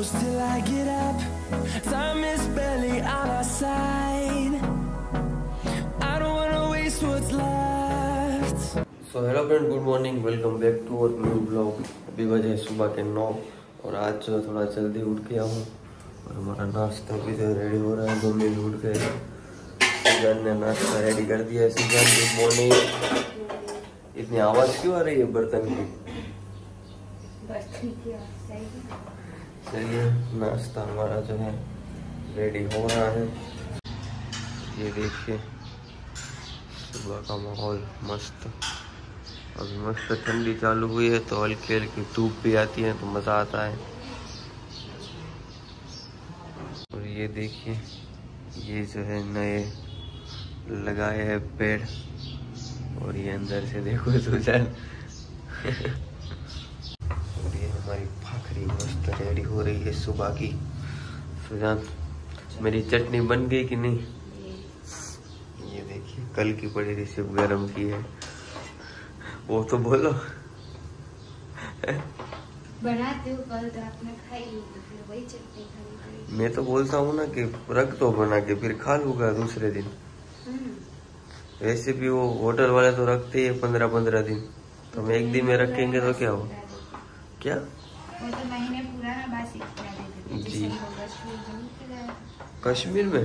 close till I get up. Time is barely on our side. I don't wanna waste what's left. So hello friend good morning welcome back to our new blog अभी बजे सुबह के नौ और आज जो थोड़ा जल्दी उठ गया हूँ और हमारा नाश्ता भी जो रेडी हो रहा है। दो मिनट उठ गए सुजान ने नाश्ता रेडी कर दिया है। सुजान गुड मॉर्निंग इतनी आवाज़ क्यों आ रही है बर्तन की? चलिए नाश्ता हमारा जो है रेडी हो रहा है। ये देखिए, सुबह का माहौल मस्त। अभी मस्त ठंडी चालू हुई है तो हल्की हल्की धूप भी आती है तो मज़ा आता है। और ये देखिए, ये जो है नए लगाए हैं पेड़। और ये अंदर से देखो, सुजान। भाखरी मस्त रेडी हो रही है सुबह की। सुजान मेरी चटनी बन गई कि नहीं? ये देखिए कल की पड़ी थी सिर्फ़ गरम की है। वो तो बोलो। बनाते हो कल तो आपने खाई तो फिर वही चटनी खानी मैं तो बोलता हूँ ना कि रख दो बना के फिर खा लूँगा दूसरे दिन। हम्म, वैसे भी वो होटल वाले तो रखते ही पंद्रह पंद्रह दिन। तो हम एक दिन में रखेंगे तो क्या हो क्या? वो तो महीने बासी खिला देते थे कश्मीर में?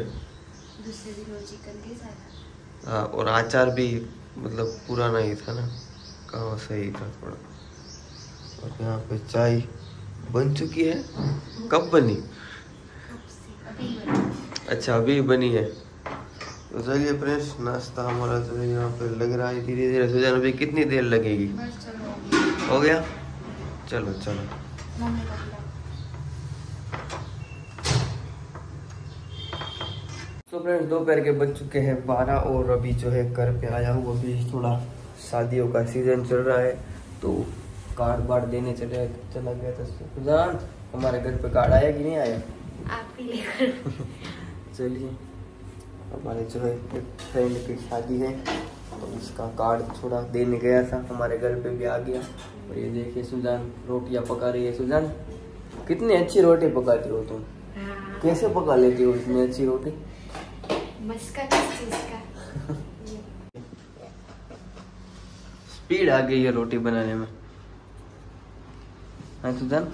दूसरे दिन वो चिकन के साथ हाँ और आचार भी मतलब पुराना ही था ना कहाँ सही था थोड़ा। और यहाँ पे चाय बन चुकी है। कब बनी? अच्छा अभी बनी है। तो चलिए फ्रेंड्स नाश्ता हमारा जो है यहाँ पे लग रहा है धीरे धीरे सुजान अभी कितनी देर लगेगी? हो। हो गया? चलो चलो। मम्मी को तो फ्रेंड्स दोपहर के बज चुके हैं बारह और अभी जो है घर पे आया हूँ। अभी थोड़ा शादियों का सीज़न चल रहा है तो कार्ड बार्ड देने चले चला गया था सुजान हमारे घर पे कार्ड आया कि नहीं आया? आप ही लेकर चलिए हमारे जो है फ्रेंड की शादी है। तो उसका कार्ड थोड़ा देने गया था हमारे घर पे भी आ गया। और ये देखिए सुजान रोटियाँ पका रही है। सुजान कितनी अच्छी रोटी पकाती हो तुम? हाँ। कैसे पका लेती हो इतनी अच्छी रोटी? मस्का किस चीज़ का? स्पीड आ गई है रोटी बनाने में। हाँ सुजान?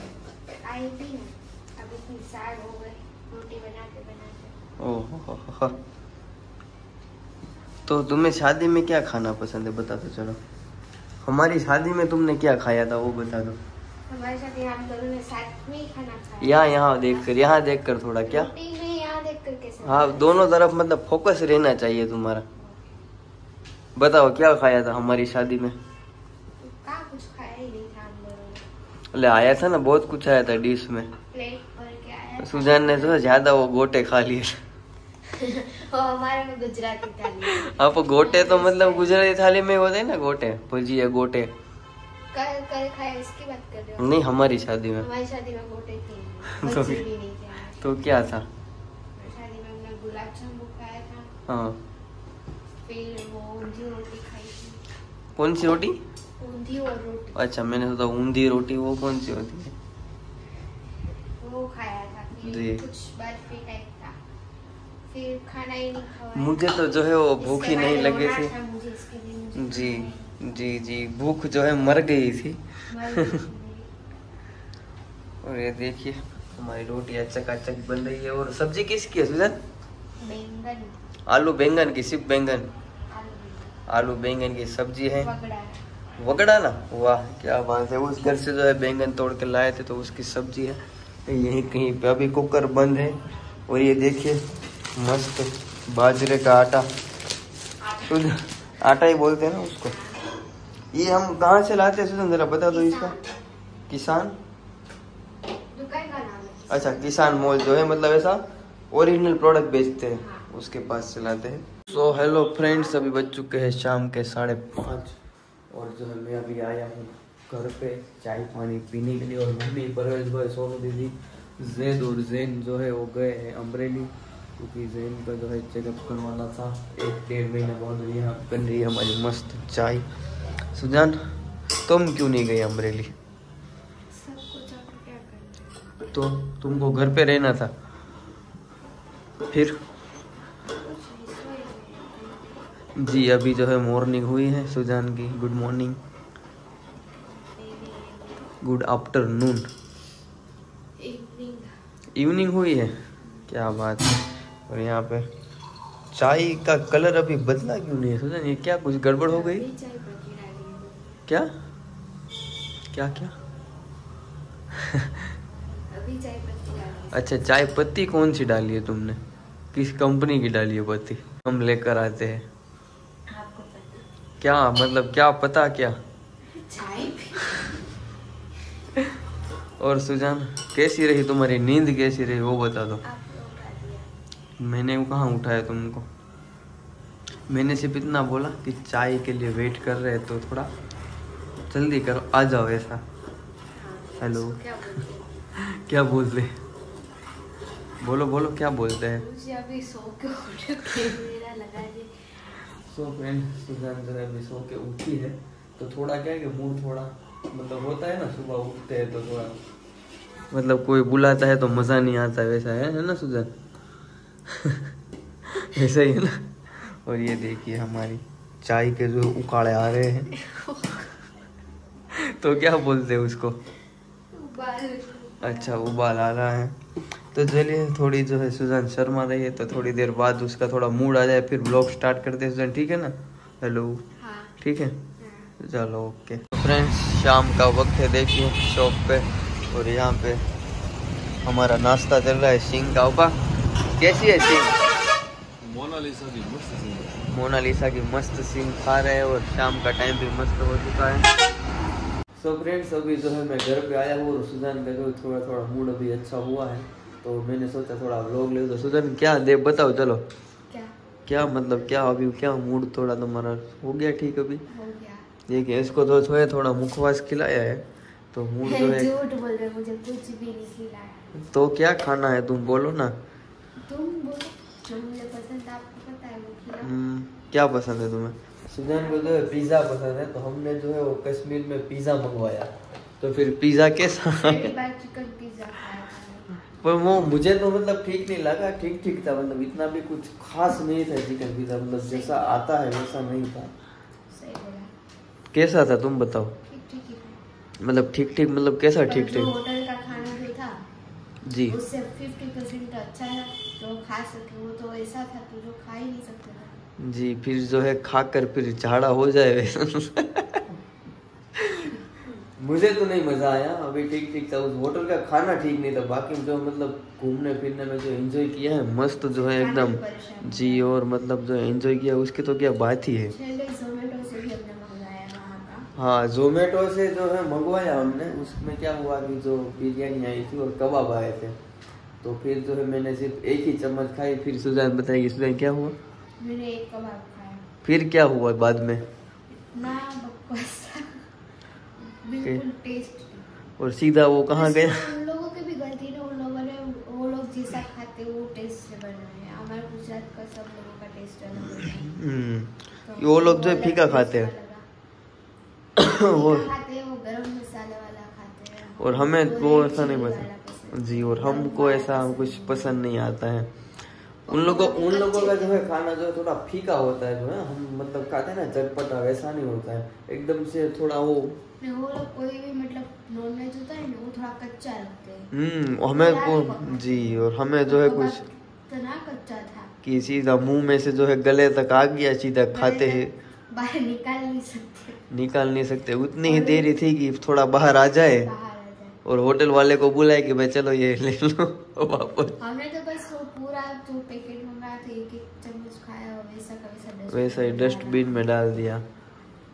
आई भी ना अब साल हो गए रोटी बनाते बनाते। ओह हो, हो, हो। तो तुम्हें शादी में क्या खाना पसंद है? बता दो चलो। हमारी शादी में तुमने क्या खाया था वो बता दो। हमारे यहाँ हम दोनों ने साथ में ही खाना खाया। यहाँ यहाँ देख कर यहाँ देख कर थोड़ा क्या? हाँ दोनों तरफ़ मतलब फोकस रहना चाहिए तुम्हारा। बताओ क्या खाया था हमारी शादी में? ही अरे आया था ना बहुत कुछ आया था डिश में। सुजान ने तो ज़्यादा वो गोटे खा लिए। हमारे में गुजराती थाली आप गोटे तो मतलब गुजराती थाली में होते हैं ना गोटे भुजिया गोटे। कल कल खाया इसकी बात कर रहे हो? नहीं हमारी शादी में। हमारी शादी में गोटे थे। तो-। तो क्या था? शादी में हमने गुलाब जामुन खाया था। हाँ। फिर वो ऊंधी रोटी खाई थी। कौन सी रोटी? ऊंधी और रोटी। अच्छा मैंने सोचा ऊंधी रोटी वो कौन सी होती है? वो खाया था। जी। कुछ बर्फ़ी टाइप फिर खाना ही नहीं खाया मुझे तो जो है वो भूख ही नहीं लगी थी। मुझे जी जी जी भूख जो है मर गई थी। और ये देखिए हमारी रोटी चकाचक बन रही है। और सब्ज़ी किसकी है सुजन? बैंगन। आलू बैंगन की सिर्फ़ बैंगन? आलू आलू बैंगन की सब्ज़ी है। वगड़ा ना? वाह क्या बात है। उस घर से जो है बैंगन तोड़ के लाए थे तो उसकी सब्ज़ी है। यही कहीं पे अभी कुकर बंद है। और ये देखिए मस्त बाजरे का आटा। आटा ही बोलते हैं ना उसको। ये हम कहाँ से लाते हैं जरा बता दो इसका। किसान? अच्छा किसान मॉल जो है मतलब ऐसा ओरिजिनल प्रोडक्ट बेचते हाँ। उसके पास से लाते हैं। सो हेलो फ्रेंड्स अभी बज चुके हैं शाम के साढ़े पाँच। और जो है, मैं अभी आया हूँ घर पे, चाय पानी पीने के लिए। और मम्मी, परवेज भाई, सोनू दीदी, जैद और जैन जो है, वो गए हैं अमरेली। क्योंकि जैन का जो है चेकअप करवाना था एक डेढ़ महीने बाद यहाँ बन रही है हमारी मस्त चाय। सुजान तुम क्यों नहीं गए अमरेली सब कुछ आप क्या करते तो तुमको घर पे रहना था। फिर? जी अभी जो है मॉर्निंग हुई है सुजान की। Good morning good afternoon evening हुई है? क्या बात है। और यहाँ पे चाय का कलर अभी बदला क्यों नहीं है? सुजान ये क्या कुछ गड़बड़ हो गई? क्या? क्या क्या? चाय अच्छा चाय पत्ती कौन सी डाली है तुमने? किस कंपनी की डाली है पत्ती? हम लेकर आते हैं। क्या मतलब क्या पता क्या? और सुजान, कैसी रही तुम्हारी नींद? कैसी रही वो बता दो। मैंने कहाँ उठाया तुमको? मैंने सिर्फ़ इतना बोला कि चाय के लिए वेट कर रहे हैं तो थोड़ा जल्दी करो आ जाओ ऐसा। हेलो क्या हैं? क्या बोलते बोलो बोलो क्या बोलते हैं? सो फ्रेंड सुजान अभी सो के उठी है तो थोड़ा क्या है कि मूड थोड़ा मतलब होता है ना सुबह उठते हैं तो थोड़ा मतलब कोई बुलाता है तो मज़ा नहीं आता वैसा है है ना सुजान? ऐसा ही है ना? और ये देखिए हमारी चाय के जो उकाड़े आ रहे हैं। तो क्या बोलते हैं उसको? अच्छा उबाल आ रहा है। तो चलिए थोड़ी जो है सुजान शर्मा रही है तो थोड़ी देर बाद उसका थोड़ा मूड आ जाए फिर ब्लॉग स्टार्ट करते हैं सुजान ठीक है ना? हेलो हाँ। ठीक है? हाँ। चलो ओके फ्रेंड्स शाम का वक्त है देखिए शॉप पे। और यहाँ पे हमारा नाश्ता चल रहा है सिंह का। उपा कैसी है सिंह मोनालिसा की मस्त सीन मोनालिसा की मस्त सीन खा रहे हैं और शाम का टाइम भी मस्त हो चुका है। सो फ्रेंड्स अभी जो है मैं घर पे आया हूँ और सुजान का जो थोड़ा थोड़ा मूड अभी अच्छा हुआ है। तो मैंने सोचा थोड़ा व्लॉग ले तो सुजान क्या दे बताओ चलो। क्या? क्या मतलब क्या अभी क्या मूड थोड़ा तुम्हारा? हो गया ठीक अभी? देखिए इसको तो थोड़ा थोड़ा मुखवास खिलाया है। तो मूड जो है झूठ बोल रहे मुझे कुछ भी नहीं खिलाया। तो क्या खाना है तुम बोलो ना। क्या पसंद है तुम्हें? सुजान को जो है पिज़्ज़ा पसंद है तो हमने जो है वो कश्मीर में पिज़्ज़ा मंगवाया। तो फिर पिज़्ज़ा कैसा पर वो मुझे तो मतलब ठीक नहीं लगा ठीक ठीक था मतलब इतना भी कुछ खास नहीं था चिकन पिज़्ज़ा मतलब जैसा आता है वैसा नहीं था। सही कैसा था तुम बताओ? मतलब ठीक ठीक मतलब कैसा ठीक ठीक होटल का खाना जो था जी। उससे फिफ्टी परसेंट अच्छा है। जो खा सके वो तो ऐसा था कि जो खा ही नहीं सकते था। जी फिर जो है खाकर फिर झाड़ा हो जाए। वैसा मुझे तो नहीं मज़ा आया। अभी ठीक ठीक था। उस होटल का खाना ठीक नहीं था। बाकी जो मतलब घूमने फिरने में जो एंजॉय किया है मस्त जो है एकदम। जी और मतलब जो एंजॉय किया उसकी तो क्या बात ही है। पहले जोमेटो से भी हमने मंगाया वहाँ का। हाँ जोमेटो से जो है मंगवाया हमने। उसमें क्या हुआ कि जो बिरयानी आई थी और कबाब आए थे। तो फिर जो है मैंने सिर्फ़ एक ही चम्मच खाई फिर सुजान बताएगी सुजान क्या हुआ? मैंने एक कबाब खाया। फिर क्या हुआ बाद में? इतना बकवास बिल्कुल टेस्ट और सीधा वो कहाँ गया? उन लोगों की भी गलती ना उन लोगों ने वो लोग जैसा खाते वो टेस्ट से बना है। हमारे गुजरात का सब लोगों का टेस्ट अलग होता है। हम्म। तो वो लोग जो है फीका खाते हैं। वो खाते हैं वो गरम मसाले वाला खाते हैं। और हमें वो वो ऐसा नहीं पसंद जी और हमको ऐसा कुछ पसंद नहीं आता है। उन लोगों उन लोगों का जो है खाना जो है थोड़ा फीका होता है जो है हम मतलब खाते हैं ना चटपटा वैसा नहीं होता है। एकदम से थोड़ा वो वो लोग कोई भी मतलब नॉन वेज होता है ना वो थोड़ा कच्चा रखते हैं। हम्म हमें को जी और हमें जो है कुछ इतना कच्चा था। कि सीधा मुँह में से जो है गले तक आ गया सीधा खाते ही। बाहर निकाल नहीं सकते। निकाल नहीं सकते। उतनी ही देरी थी कि थोड़ा बाहर आ जाए। और होटल वाले को बुलाए कि भाई चलो ये ले लो वापस। हमने तो बस वो पूरा जो पैकेट मंगाया था एक एक चम्मच खाया और वैसा का वैसा वैसा ही डस्टबिन में डाल दिया।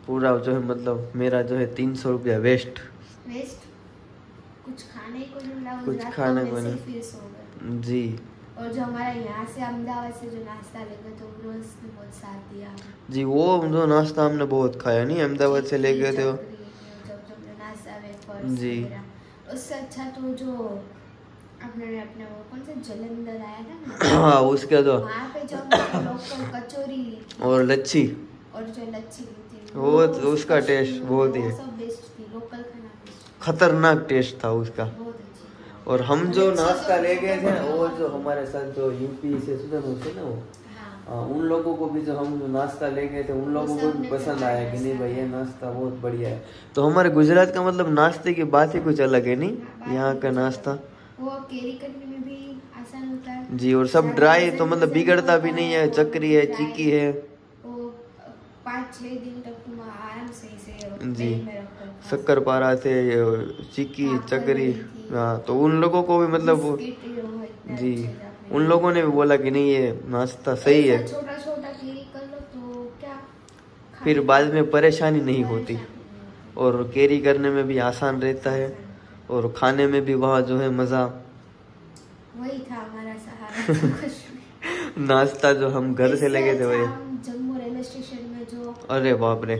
पूरा जो है मतलब मेरा जो है तीन सौ रुपया वेस्ट वेस्ट कुछ खाने को मिला कुछ खाने को नहीं। फिर सो गए। जी। और जो हमारा यहाँ से अहमदाबाद से जो नाश्ता लेकर तो उसने बहुत साथ दिया। जी वो जो नाश्ता हमने बहुत खाया नहीं? अहमदाबाद से ले गए थे जो। उससे अच्छा तो जो अपने अपने वो कौन सा जलंधर आया था ना? हाँ उसका जो वहाँ पे जो लोकल कचौरी। और लच्छी। और जो लच्छी थी। वो तो उसका टेस्ट बहुत ही वो। सब बेस्ट थी लोकल खतरनाक टेस्ट था उसका। और हम जो नाश्ता ले गए थे वो जो हमारे साथ जो यूपी से सुधन होते ना वो। हाँ उन लोगों को भी जो हम जो नाश्ता ले गए थे उन लोगों को भी पसंद आया कि नहीं भाई ये नाश्ता बहुत बढ़िया है। तो हमारे गुजरात का मतलब नाश्ते की बात ही कुछ अलग है नहीं? यहाँ का नाश्ता। वो कैरी करने में भी आसान होता है। जी और सब ड्राई तो मतलब बिगड़ता भी नहीं है चक्री है चिक्की है। पाँच छः दिन तक तुम आराम से इसे जी। शक्कर पारा थे चिक्की चक्री हाँ तो उन लोगों को भी मतलब जी। उन लोगों ने भी बोला कि नहीं ये नाश्ता सही है। छोटा छोटा कैरी कर लो तो क्या फिर बाद में परेशानी नहीं होती। और कैरी करने में भी आसान रहता है और खाने में भी वहाँ जो है मज़ा। वही था हमारा सहारा नाश्ता जो हम घर से ले गए थे वही अच्छा जम्मू रेलवे स्टेशन में जो अरे बाप रे।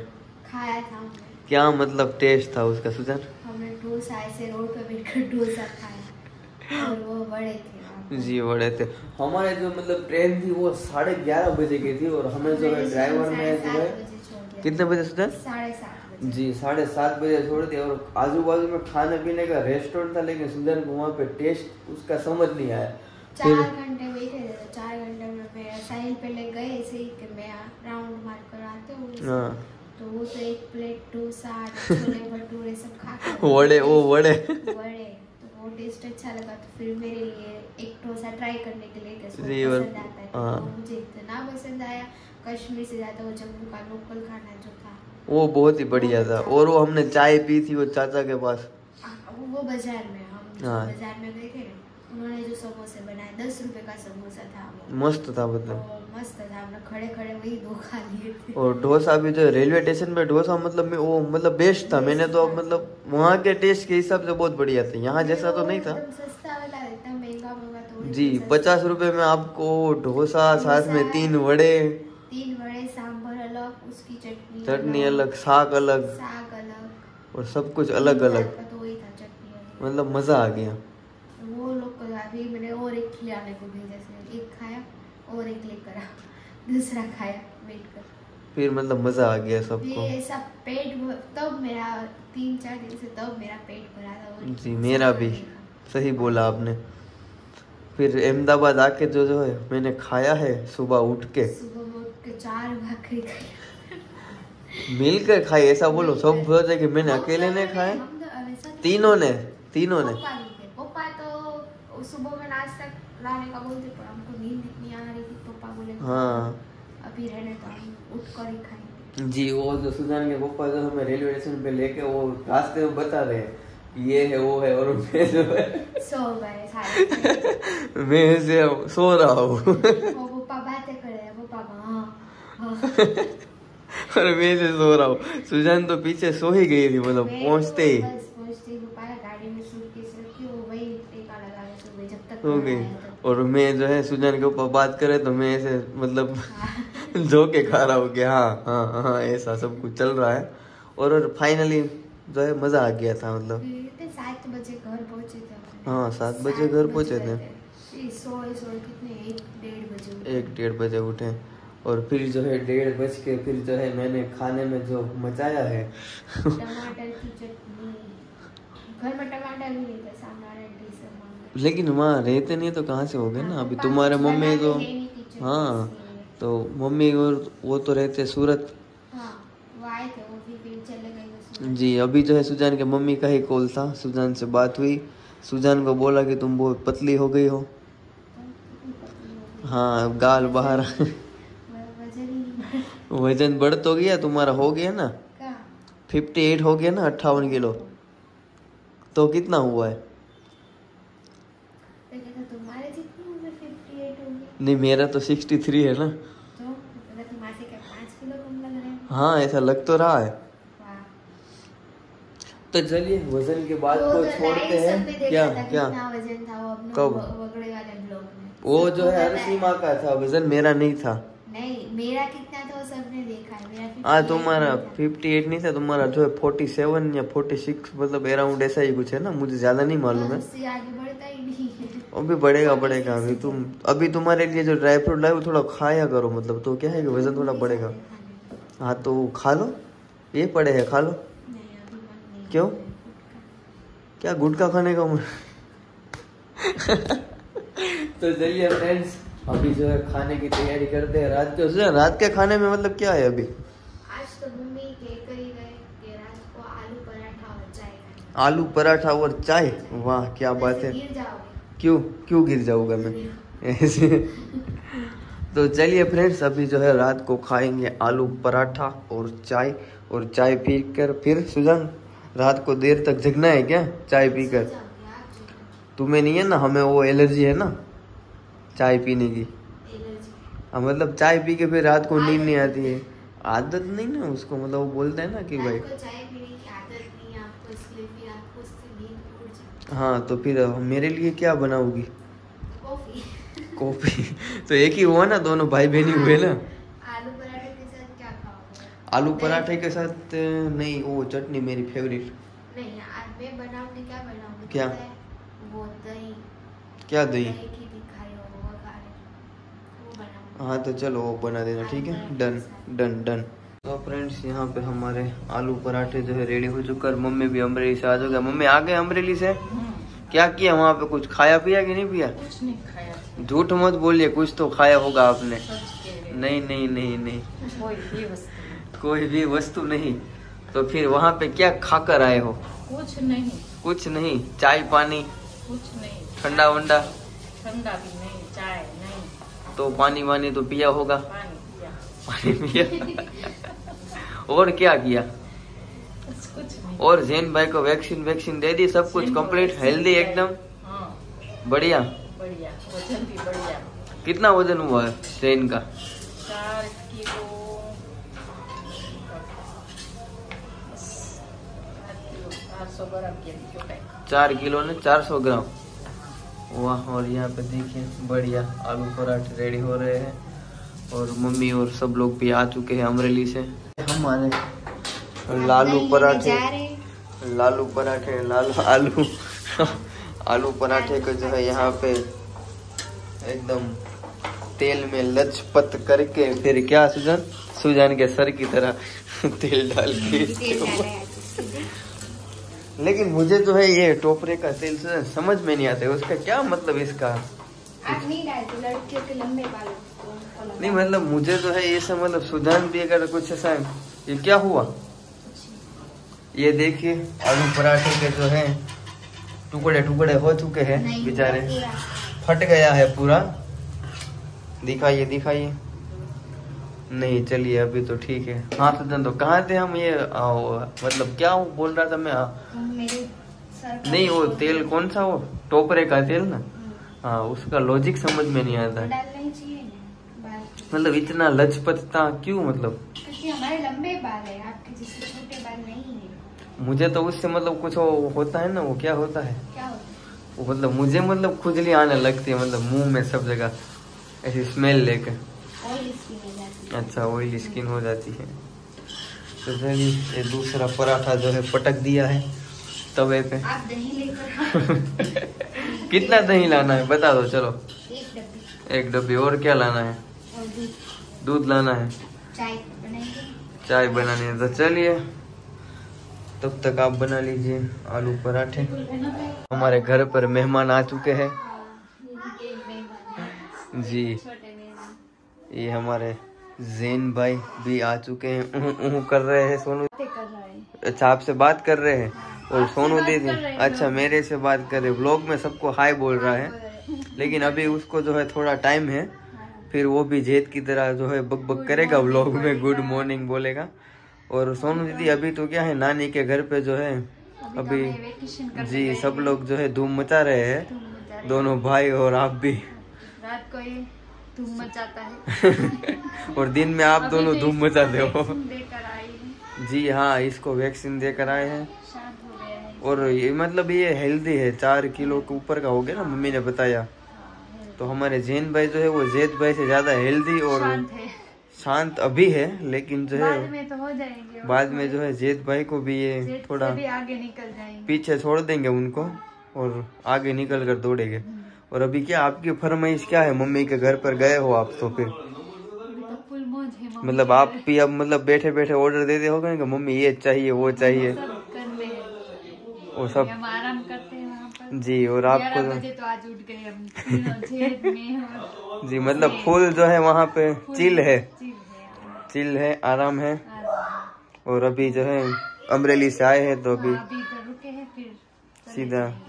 खाया था हमने। क्या मतलब टेस्ट था उसका सुजन? हमने डोसा ऐसे रोड पे बैठकर डोसा खाया। और वो बड़े थे। वहाँ। जी बड़े थे। हमारे जो मतलब ट्रेन थी वो साढ़े ग्यारह बजे की थी और हमें जो है ड्राइवर ने जो है बजे छोड़ दिया। कितने बजे सात जी साढ़े सात बजे छोड़ दिया और आजू बाजू में खाने पीने का रेस्टोरेंट था लेकिन सुजन को वहाँ पे टेस्ट उसका समझ नहीं आया। चार घंटे बैठे थे चार घंटे में मैं साहिल पहले गए ऐसे ही कि मैं राउंड मार कर आते हूँ हाँ। तो वो तो एक प्लेट डोसा छोले भटूरे सब खा वड़े वो वड़े वड़े टेस्ट अच्छा लगा तो फिर मेरे लिए एक डोसा ट्राई करने के लिए पसंद आता है। हाँ। तो मुझे इतना पसंद आया। कश्मीर से ज़्यादा वो जम्मू का लोकल खाना जो था। वो बहुत ही बढ़िया था। और वो हमने चाय पी थी वो चाचा के पास। आ, वो बाज़ार में हम हाँ। बाज़ार में गए थे। उन्होंने जो समोसे बनाए दस रुपए का समोसा था वो। मस्त था मतलब तो। मस्त था हमने खड़े खड़े वही दो खा लिए थे। और डोसा भी जो रेलवे स्टेशन पे डोसा मतलब में वो मतलब बेस्ट था। मैंने तो अब मतलब वहाँ के टेस्ट के हिसाब से बहुत बढ़िया था। यहाँ जैसा तो नहीं था। तो जी पचास रुपए में आपको डोसा साथ में तीन वड़े। तीन बड़े सांभर अलग उसकी चटनी चटनी अलग साग अलग। साग अलग। और सब कुछ अलग अलग तो अलग। मतलब मज़ा आ गया। खिलाने को भेजा से एक खाया और एक लेकर दूसरा खाया वेट कर। फिर मतलब मज़ा आ गया सबको। ऐसा पेट तब मेरा तीन चार दिन से तब तो मेरा पेट भरा था जी मेरा भी। सही बोला आपने। फिर अहमदाबाद आके जो जो है मैंने खाया है सुबह उठ के। सुबह उठ के चार भाकरी खाई। मिल खाई ऐसा बोलो सब सोचे कि मैंने अकेले तो ने खाए। तो तीनों ने तीनों ने पप्पा नहीं थे पप्पा तो सुबह में नाश्ता का बोलते पर हमको नींद इतनी आ रही थी पप्पा बोले हाँ। अभी रहने तो हम उठ कर ही खाएँगे। जी वो जो सुजान के पप्पा जो हमें रेलवे स्टेशन पे लेके वो रास्ते में बता रहे हैं ये है वो है और मैं जो है सो गए सारे। मैं ऐसे सो रहा हूँ। वो पप्पा बातें कर रहे हैं पप्पा हाँ हाँ। और मैं ऐसे सो रहा हूँ। सुजान तो पीछे सो ही गई थी मतलब मैं पहुँचते ही। पहुँचते ही पप्पा गाड़ी में सूटकेस रखी वो वही टेका लगा के सो गए जब तक हो गई। और मैं जो है सुजन के ऊपर बात करे तो मैं ऐसे मतलब। जो के खा रहा हूँ कि हाँ हाँ हाँ ऐसा सब कुछ चल रहा है और फाइनली जो है मज़ा आ गया था मतलब सात बजे घर पहुँचे थे हाँ, सात बजे घर पहुँचे थे। फिर सोए सोए एक डेढ़ बजे उठे। एक डेढ़ बजे उठे और फिर जो है डेढ़ बज के फिर जो है मैंने खाने में जो मचाया है टमाटर की चटनी घर में टमाटर भी नहीं था सामने लेकिन वहाँ रहते नहीं तो कहाँ से हो गए ना? अभी तुम्हारे मम्मी बनाते तो हैं हाँ तो मम्मी और वो तो रहते सूरत। हाँ। जी अभी जो है सुजान के मम्मी का ही कॉल था। सुजान से बात हुई। सुजान को बोला कि तुम बहुत पतली हो गई हो। हाँ गाल बाहर। ही। वज़न बढ़ तो गया तुम्हारा हो गया ना? फिफ्टी एट हो गया ना अट्ठावन किलो। तो कितना हुआ है तो कहता तुम्हारे जितनी उम्र 58 होगी नहीं मेरा तो सिक्सटी थ्री है ना। तो मतलब हैं? हाँ ऐसा लग तो रहा है। तो चलिए वज़न के बाद तो को तो छोड़ते हैं। क्या क्या? वज़न था वो कब? व- वगड़े वाले ब्लॉग में। वो जो है हर सीमा का था वज़न मेरा नहीं था। नहीं मेरा कितना था वो सबने देखा है मेरा 58 हाँ तुम्हारा नहीं। फिफ्टी एट नहीं था तुम्हारा जो है फोर्टी सेवन या फोर्टी सिक्स मतलब अराउंड ऐसा ही कुछ है ना मुझे ज़्यादा नहीं मालूम है। बढ़ता ही नहीं है। अभी बढ़ेगा बढ़ेगा अभी तुम अभी तुम्हारे लिए जो ड्राई फ्रूट लाए वो थोड़ा खाया करो मतलब तो क्या है कि वज़न थोड़ा बढ़ेगा। हाँ तो खा लो ये पड़े है खा लो। नहीं नहीं क्यों? क्या गुटखा खाने का मन तो चलिए फ्रेंड्स अभी जो है खाने की तैयारी करते हैं रात के। रात के खाने में मतलब क्या है अभी? आज तो मम्मी कर ही गए कि रात को आलू पराठा और चाय आलू पराठा और चाय? वाह क्या बात है। क्यों? क्यों गिर जाऊँगा मैं? ऐसे। तो चलिए फ्रेंड्स अभी जो है रात को खाएँगे आलू पराठा और चाय और चाय पी कर फिर सुजन रात को देर तक जगना है क्या चाय आप जो तुम्हें नहीं है ना? हमें वो एलर्जी है ना? चाय पीने की। हाँ, मतलब चाय पी के फिर रात को नींद नहीं आती है। आदत नहीं ना उसको मतलब वो बोलते हैं ना कि भाई। रात को चाय पीने की आदत नहीं है हाँ। तो फिर मेरे लिए क्या बनाओगी? कॉफ़ी। कॉफ़ी। तो एक ही हुआ ना दोनों भाई बहनी हुए ना। आलू पराठे के साथ क्या खाओगे? आलू पराठे के साथ नहीं वो चटनी मेरी फेवरेट नहीं आज मैं बनाऊँगी क्या बनाऊँगी? क्या? वो दही। क्या दही दही की दिखाई और वो खा रहे वो बनाऊँगी हाँ तो चलो वो बना देना ठीक है? डन डन डन तो फ्रेंड्स यहाँ पे हमारे आलू पराठे जो है रेडी हो चुका है। मम्मी भी अमरेली से आ चुके मम्मी आ गए अमरेली से? क्या किया वहाँ पे? कुछ खाया पिया कि नहीं पिया? कुछ नहीं खाया झूठ मत बोलिए कुछ तो खाया होगा आपने। नहीं नहीं नहीं नहीं। कोई भी वस्तु कोई भी वस्तु नहीं। तो फिर वहाँ पे क्या खाकर आए हो? कुछ नहीं। कुछ नहीं चाय पानी। कुछ नहीं। ठंडा वंडा। ठंडा भी तो पानी वानी तो पिया होगा। पानी पिया। पानी पिया और क्या किया? कुछ और जैन भाई को वैक्सीन वैक्सीन दे दी सब कुछ कंप्लीट हेल्दी एकदम। हाँ। बढ़िया। बढ़िया। वज़न भी बढ़िया। कितना वज़न हुआ है जैन का? चार किलो ने चार सौ ग्राम। वाह और यहाँ पे देखिए बढ़िया आलू पराठे रेडी हो रहे हैं। और मम्मी और सब लोग भी आ चुके हैं अमरेली से। हमारे लालू पराठे। लालू पराठे लालू आलू। आलू पराठे को जो है यहाँ पे एकदम तेल में लचपत करके फिर क्या सुजन? सुजन के सर की तरह तेल डाल के तेल। लेकिन मुझे जो है ये टोपरे का तेल सुजन समझ में नहीं आता उसका क्या मतलब इसका? नहीं डालते लड़कियों के लंबे बाल होते हैं, उनको लगा- नहीं मतलब मुझे जो है ये सब मतलब सुजान भी अगर कुछ ऐसा है ये क्या हुआ? ये देखिए आलू पराठे के जो है टुकड़े टुकड़े हो चुके हैं बेचारे। फट गया है पूरा। दिखाइए दिखाइए। नहीं चलिए अभी तो ठीक है। हाँ तो कहाँ थे हम? ये आओ, मतलब क्या वो बोल रहा था मैं? सर नहीं वो तेल कौन सा वो? टोपरे का तेल ना? हम्म, हाँ उसका लॉजिक समझ में नहीं आता। मतलब इतना लचपतता क्यों मतलब? हमारे लंबे बाल है आपके जैसे छोटे बाल नहीं है। मुझे तो उससे मतलब कुछ होता है ना वो क्या होता है? क्या होता है? वो मतलब मुझे मतलब खुजली आने लगती है मतलब मुँह में सब जगह ऐसी स्मेल लेके ऑयल स्किन हो जाती है अच्छा ऑयली स्किन हो जाती है। तो चलिए ये दूसरा पराठा जो है पटक दिया है तवे पे। आप दही लेकर कितना दही लाना है बता दो चलो। एक डब्बी। और क्या लाना है? दूध। दूध लाना है। चाय बनानी है तो चलिए। तब तक आप बना लीजिए आलू पराठे। हमारे घर पर मेहमान आ चुके हैं। जी। ये हमारे जैन भाई भी आ चुके हैं। उहु, उहु कर रहे हैं सोनू। अच्छा आपसे बात कर रहे हैं? और सोनू दीदी अच्छा मेरे से बात कर रहे ब्लॉग में सबको हाय बोल रहा है। लेकिन अभी उसको जो है थोड़ा टाइम है। फिर वो भी जेद की तरह जो है बक बक करेगा व्लॉग में। गुड मॉर्निंग बोलेगा। और सोनू दीदी अभी तो क्या है नानी के घर पे जो है अभी जी सब लोग जो है धूम मचा रहे हैं। दोनों भाई और आप भी। रात को धूम मचाता है। और दिन में आप दोनों तो धूम मचाते हो। जी हाँ इसको वैक्सीन देकर आए हैं। और ये मतलब ये हेल्दी है चार किलो के ऊपर का हो गया ना मम्मी ने बताया। तो हमारे जैन भाई जो है वो जैद भाई से ज़्यादा हेल्दी और शांत अभी है लेकिन जो बाद है में तो हो जाएँगे बाद में जो है जैद भाई को भी ये थोड़ा भी आगे निकल जाएँगे। पीछे छोड़ देंगे उनको और आगे निकल कर दौड़ेंगे। और अभी क्या आपकी फरमाइश क्या है? मम्मी के घर पर गए हो आप तो फिर? तो है मतलब आप भी अब मतलब बैठे बैठे ऑर्डर दे दे होगे कि मम्मी ये चाहिए वो चाहिए? सब वो सब हम आराम करते हैं वहाँ पर। जी और आपको तो तो आज उठ गए हम जी मतलब फुल जो है वहाँ पे चिल है। चिल है आराम। है और अभी जो है अमरेली से आए हैं तो अभी हाँ, अभी हैं चले सीधा।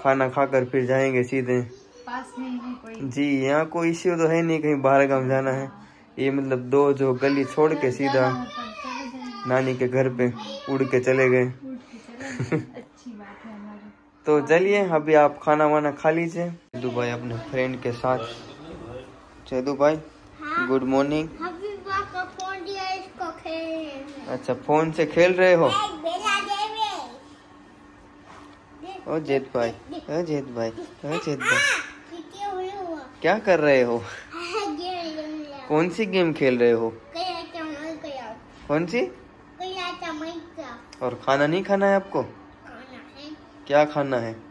खाना खाकर फिर जाएँगे सीधे। पास में है कोई। जी यहाँ कोई इश्यू तो है नहीं कहीं बाहर गाँव जाना है। ये मतलब दो जो गली छोड़ के सीधा है, नानी के घर पे उड़ के चले गए। अच्छी बात है तो चलिए अभी आप खाना वाना खा लीजिए। जैदू भाई अपने फ्रेंड के साथ। जैदू भाई गुड मॉर्निंग इसको खेलने अच्छा फ़ोन से खेल रहे हो? ओ जेद भाई ओ जेद भाई ओ जेद भाई। क्या कर रहे हो? कौन सी गेम खेल रहे हो? कौन सी? और खाना नहीं खाना है आपको? खाना है। क्या खाना है?